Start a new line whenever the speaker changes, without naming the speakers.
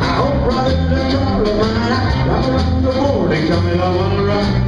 I hope brothers a tomorrow, of mine. I'm around the world, coming on